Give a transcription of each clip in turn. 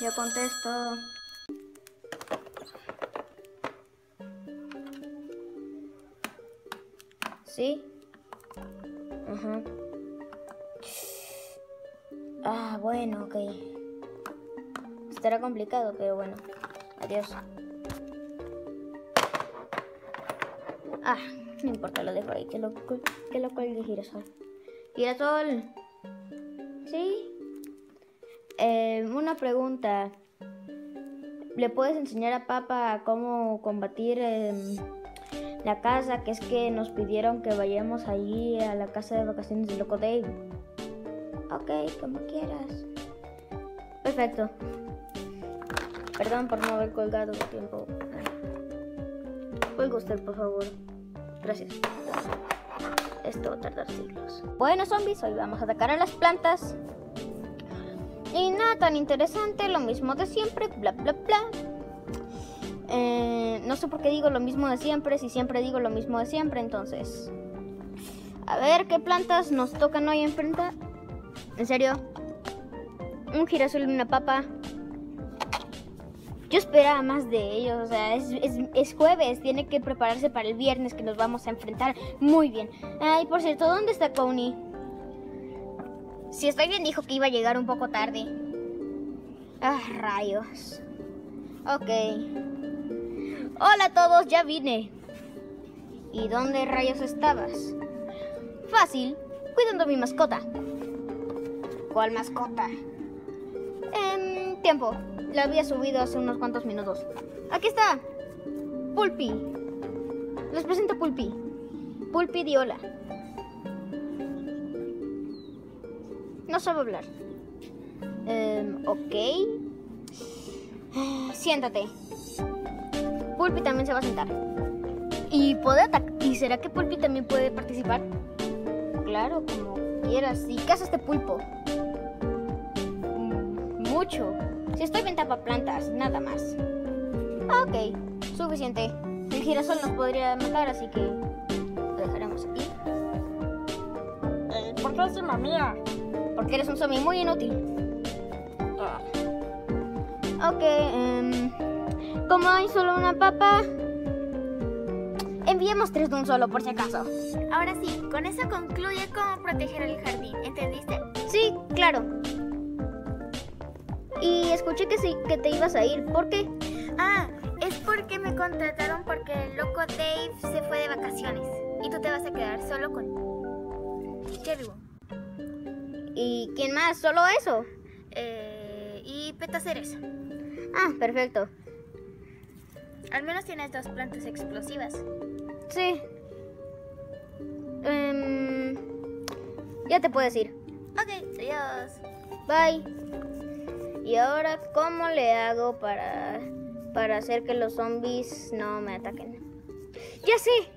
Yo contesto. ¿Sí? Ajá. Ah, bueno, ok. Estará complicado, pero bueno. Adiós. Ah, no importa, lo dejo ahí. Que lo, que lo cuelgue girasol. Girasol. ¿Sí? Eh, una pregunta. ¿Le puedes enseñar a papá cómo combatir em, la casa? Que es que nos pidieron que vayamos allí a la casa de vacaciones de Loco Dave. Ok, como quieras. Perfecto. Perdón por no haber colgado a tiempo. Cuelga usted, por favor. Gracias. Esto va a tardar siglos. Bueno, zombies, hoy vamos a atacar a las plantas. Y nada tan interesante, lo mismo de siempre, bla bla bla. Eh, no sé por qué digo lo mismo de siempre, si siempre digo lo mismo de siempre, entonces. A ver qué plantas nos tocan hoy enfrentar. ¿En serio? Un girasol y una papa. Yo esperaba más de ellos, o sea, es, es, es, jueves, tiene que prepararse para el viernes que nos vamos a enfrentar. Muy bien. Ay, por cierto, ¿dónde está Coney? Si estoy bien, dijo que iba a llegar un poco tarde. Ah, rayos. Ok. Hola a todos, ya vine. ¿Y dónde rayos estabas? Fácil, cuidando a mi mascota. ¿Cuál mascota? En tiempo. La había subido hace unos cuantos minutos. Aquí está. Pulpi. Les presento Pulpi. Pulpi Diola. No sabe hablar. Um, ok. Siéntate. Pulpi también se va a sentar. Y puede atacar. ¿Y será que Pulpi también puede participar? Claro, como quieras. ¿Y qué hace este pulpo? Mm, mucho. Si estoy bien tapa plantas, nada más. Ok, suficiente. El girasol nos podría matar, así que lo dejaremos aquí. Eh, ¿Por mía? Porque eres un zombie muy inútil. Ah, Ok, em, como hay solo una papa, enviemos tres de un solo por si acaso. Ahora sí, con eso concluye cómo proteger el jardín, ¿entendiste? Sí, claro. Y escuché que, sí, que te ibas a ir. ¿Por qué? Ah, es porque me contrataron porque el loco Dave se fue de vacaciones y tú te vas a quedar solo con Bomb. ¿Y quién más? ¿Solo eso? Eh, y petaceres. Ah, perfecto. Al menos tienes dos plantas explosivas. Sí. Em, ya te puedes ir. Ok, adiós. Bye. Y ahora, ¿cómo le hago para, para hacer que los zombies no me ataquen? Ya sé.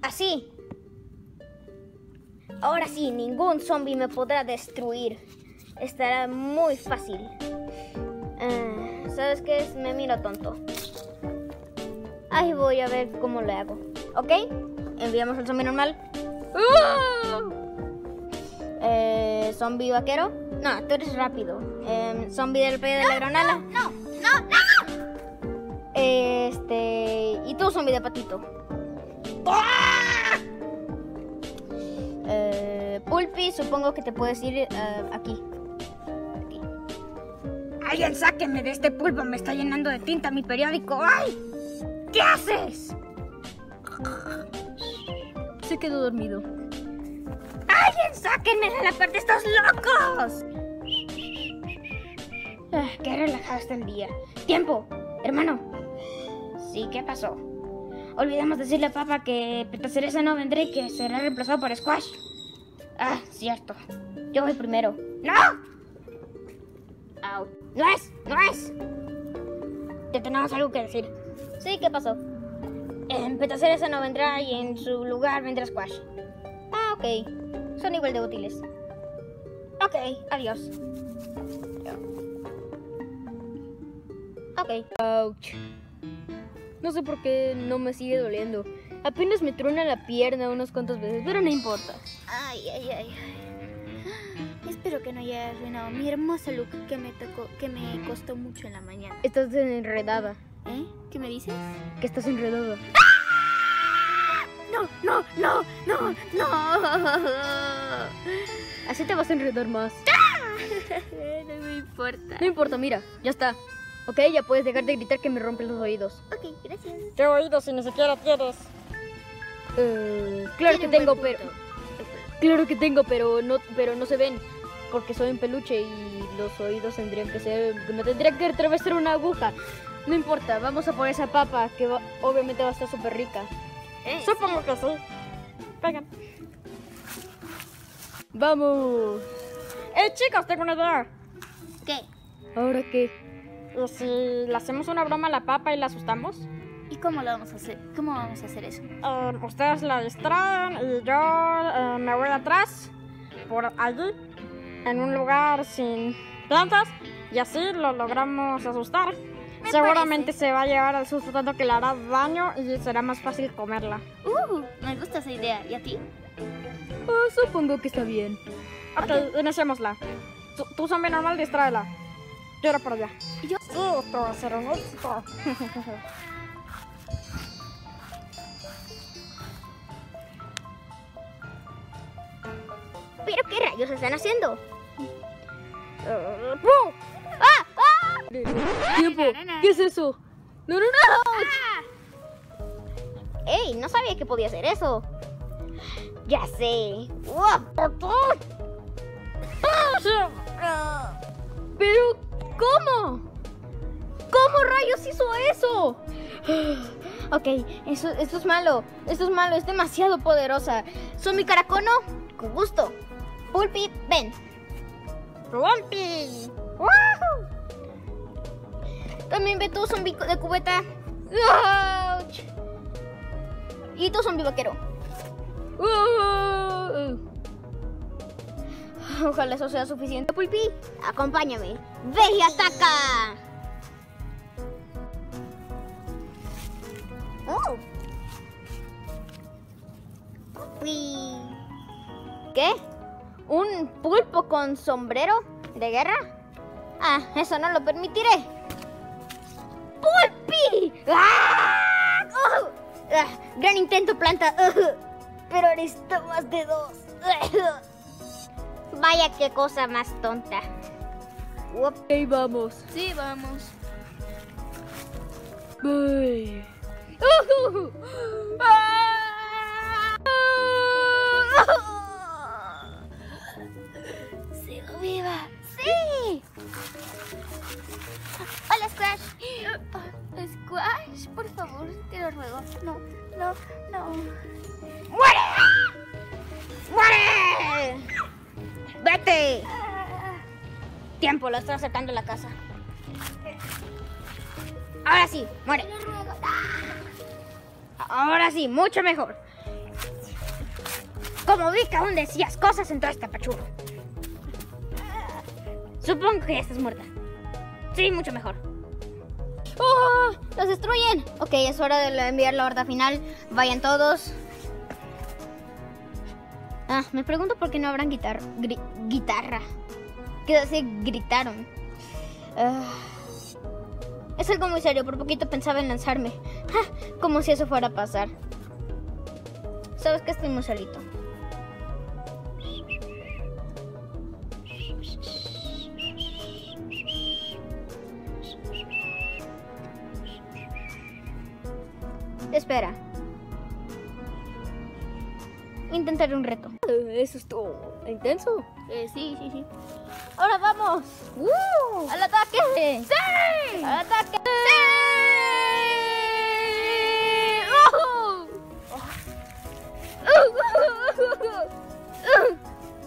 Así. Ahora sí, ningún zombie me podrá destruir. Estará muy fácil. Ah, ¿Sabes qué? es? Me miro tonto. Ahí voy a ver cómo le hago. ¿Ok? Enviamos al zombie normal. ¡Ah! Eh, zombie vaquero. No, tú eres rápido. Eh, zombie del pie de la granada. No, no, no. Este. Y tú, zombie de patito. Eh, Pulpi, supongo que te puedes ir eh, aquí. Aquí. ¡Alguien sáquenme de este pulpo! Me está llenando de tinta mi periódico. ¡Ay! ¿Qué haces? Se quedó dormido. ¡Alguien sáquenme de la parte! ¡Estos locos! Ah, qué relajado está el día. ¡Tiempo! Hermano. Sí, ¿qué pasó? Olvidamos decirle a papá que Petacereza no vendrá y que será reemplazado por Squash. Ah, cierto. Yo voy primero. ¡No! Au. ¡No es! ¡No es! Te tenemos algo que decir. Sí, ¿qué pasó? En Petacereza no vendrá y en su lugar vendrá Squash. Ah, ok. Son igual de útiles. Ok, adiós. Ok. Ouch. No sé por qué no me sigue doliendo. Apenas me truena la pierna unas cuantas veces, pero no importa. Ay, ay, ay. ay. Espero que no haya arruinado mi hermoso look que me tocó, que me costó mucho en la mañana. Estás enredada. ¿Eh? ¿Qué me dices? Que estás enredada. No, no, no, no, no. Así te vas a enredar más. no me importa. No importa, mira, ya está. Ok, ya puedes dejar de gritar que me rompes los oídos. Ok, gracias. ¿Qué oídos si ni siquiera tienes? Eh, claro que tengo, pero... Claro que tengo, pero no, pero no se ven. Porque soy un peluche y los oídos tendrían que ser... Me tendría que atravesar una aguja. No importa, vamos a por esa papa que va- obviamente va a estar súper rica. Eh, Supongo que sí. Vengan. ¡Vamos! ¡Eh, chicos! Tengo una idea. ¿Qué? ¿Ahora qué? ¿Y si le hacemos una broma a la papa y la asustamos? ¿Y cómo lo vamos a hacer? ¿Cómo vamos a hacer eso? Eh, ustedes la distraen y yo eh, me voy atrás, por allí, en un lugar sin plantas, y así lo logramos asustar. Me Seguramente parece. se va a llevar al susto tanto que le hará daño y será más fácil comerla. Uh, me gusta esa idea. ¿Y a ti? Ah, supongo que está bien. Ok, iniciémosla. Tú, tú zombie normal, distráela. Yo era por allá. ¿Y yo? Sí, esto va a ser un éxito. ¿Pero qué rayos están haciendo? Eh, ¡pum! ¡Tiempo! ¿Qué es eso? ¡No, no, no! ¡Ey! No sabía que podía hacer eso. Ya sé. ¿Pero cómo? ¿Cómo rayos hizo eso? Ok, eso, esto es malo. Esto es malo, es demasiado poderosa. Soy mi caracono. Con gusto. Pulpi, ven. ¡Wahoo! También ve tú, zombie de cubeta. ¡Ouch! Y tú, zombie vaquero. ¡Uh! Ojalá eso sea suficiente, Pulpi. Acompáñame. ¡Ve y ataca! ¡Oh! Pulpi. ¿Qué? ¿Un pulpo con sombrero de guerra? Ah, eso no lo permitiré. ¡Pulpi! ¡Ah! ¡Ugh! Ah, gran intento, planta. Pero necesito más de dos. Vaya qué cosa más tonta. Ok, vamos. Sí, vamos. Voy. ¡Sigo viva! ¡Sí! ¡Hola, Squash! Squash, por favor, te lo ruego. No, no, no. ¡Muere! ¡Muere! ¡Vete! Tiempo, lo estoy acercando a la casa. Ahora sí, muere. Te lo ruego. Ahora sí, mucho mejor. Como vi que aún decías cosas en todo este pachurro. Supongo que ya estás muerta. Sí, mucho mejor. ¡Oh! ¡Los destruyen! Ok, es hora de enviar la horda final. Vayan todos. Ah, me pregunto por qué no habrán guitar guitarra. Que así gritaron. Ah. Es algo muy serio, por poquito pensaba en lanzarme. Ja, como si eso fuera a pasar. Sabes que estoy muy solito. Espera. Intentaré un reto. Eso es todo intenso. Eh, sí, sí, sí. Ahora vamos. ¡Uh! ¡Al ataque! ¡Sí! ¡Al ataque! ¡Sí! ¡Uh!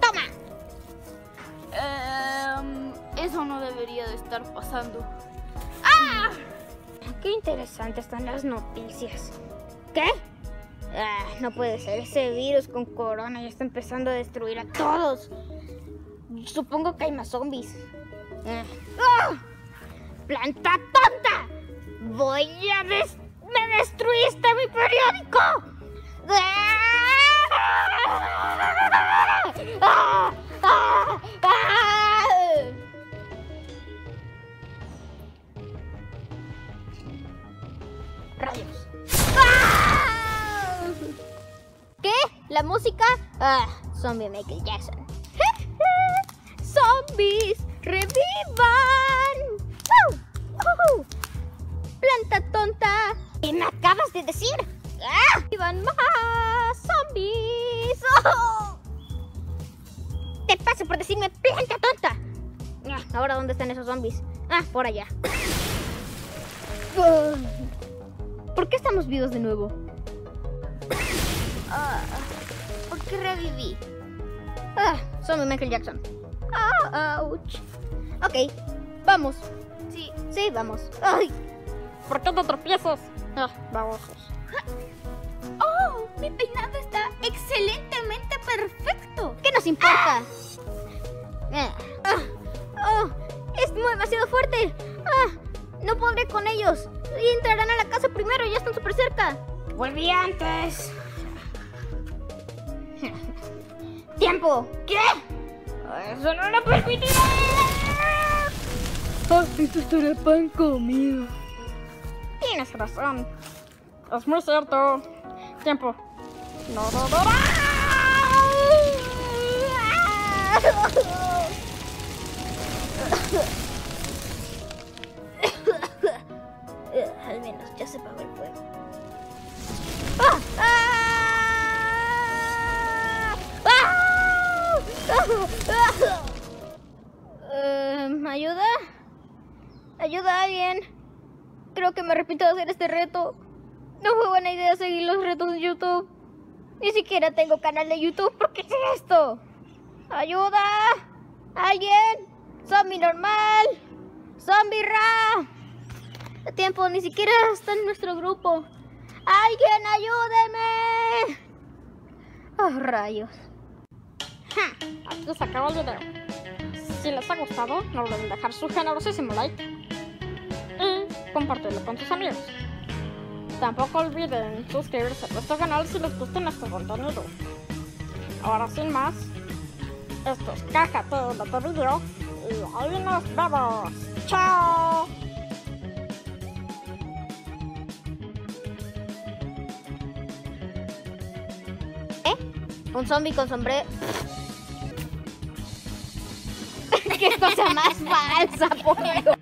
¡Toma! Em, eso no debería de estar pasando. Qué interesantes están las noticias. ¿Qué? Ah, no puede ser. Ese virus con corona ya está empezando a destruir a todos. Supongo que hay más zombies. Ah. ¡Ah! ¡Planta tonta! ¡Voy a des ¡Me destruiste mi periódico! ¡Rayos! ¿Qué? ¿La música? Ah, zombie Michael Jackson. ¡Zombies! ¡Revivan! ¡Planta tonta! ¿Qué me acabas de decir? ¡Ah! ¡Vivan más zombies! ¡Oh! Te paso por decirme planta tonta. Ah, Ahora, ¿dónde están esos zombies? Ah, por allá. ¿Por qué estamos vivos de nuevo? Ah, ¿Por qué reviví? Ah, zombie Michael Jackson. Ah, ouch. Ok, vamos. Sí. Sí, vamos. Ay, ¿Por qué te tropiezas? Ah, babosos. ¡Oh! Mi peinado está excelentemente perfecto. ¿qué nos importa? Ah, ah, oh, es demasiado fuerte. Ah, no podré con ellos. Y entrarán a la casa primero, ya están súper cerca. Volví antes. Eso no lo permitiré. Ah, esto estará pan comido. Tienes razón. Es muy cierto. Tiempo. No, no, no, no. Em, ¿Ayuda? ¿Ayuda a alguien? Creo que me arrepiento de hacer este reto. No fue buena idea seguir los retos de YouTube. Ni siquiera tengo canal de YouTube. ¿Por qué hice esto? ¡Ayuda! ¿Alguien? ¡Zombie normal! ¡Zombie Ra! A tiempo, ni siquiera está en nuestro grupo. ¡Alguien ayúdeme! ¡Oh, rayos! Aquí se acaba el video. Si les ha gustado, no olviden dejar su generosísimo like y compartirlo con sus amigos. Tampoco olviden suscribirse a nuestro canal si les gusta nuestro contenido. Ahora sin más, esto es Cájate de este video y ahí nos vemos. ¡Chao! Un zombie con sombrero. ¡Qué cosa más falsa, por Dios!